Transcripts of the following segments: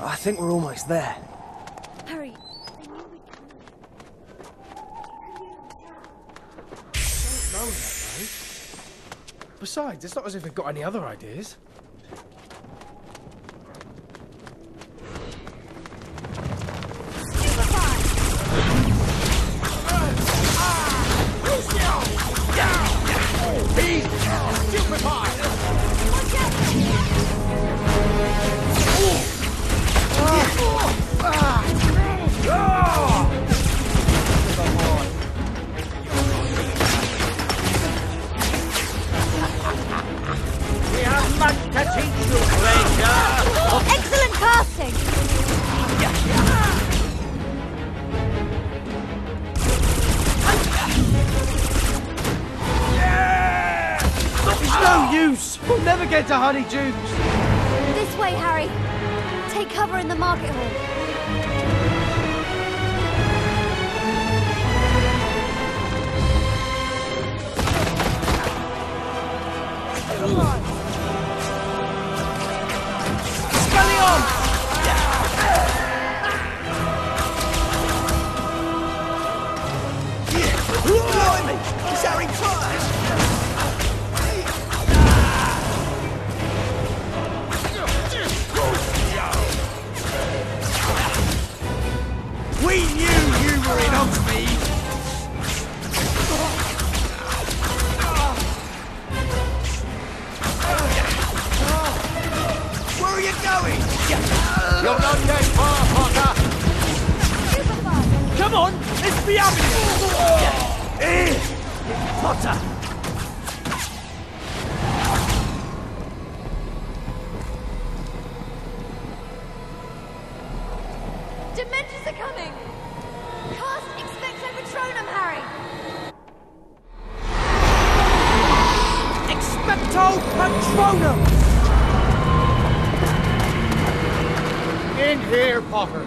I think we're almost there. Harry, know that, mate. Besides, it's not as if we've got any other ideas. We have much to teach you, Ranger. excellent casting! It's no use! We'll never get to Honeydukes! This way, Harry. Take cover in the market hall. Blimey! It's Harry Potter! We knew you were in Hogsmeade! Where are you going? You're not dead far, Potter. Come on, let's be having! Eh, Potter! Dementors are coming! Cast Expecto Patronum, Harry! Expecto Patronum! In here, Potter.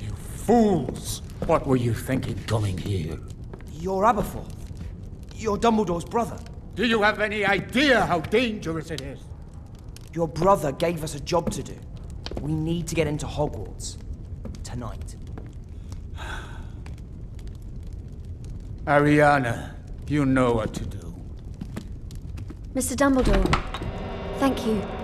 You fools! What were you thinking coming here? You're Aberforth. You're Dumbledore's brother. Do you have any idea how dangerous it is? Your brother gave us a job to do. We need to get into Hogwarts. Tonight. Ariana, you know what to do. Mr. Dumbledore, thank you.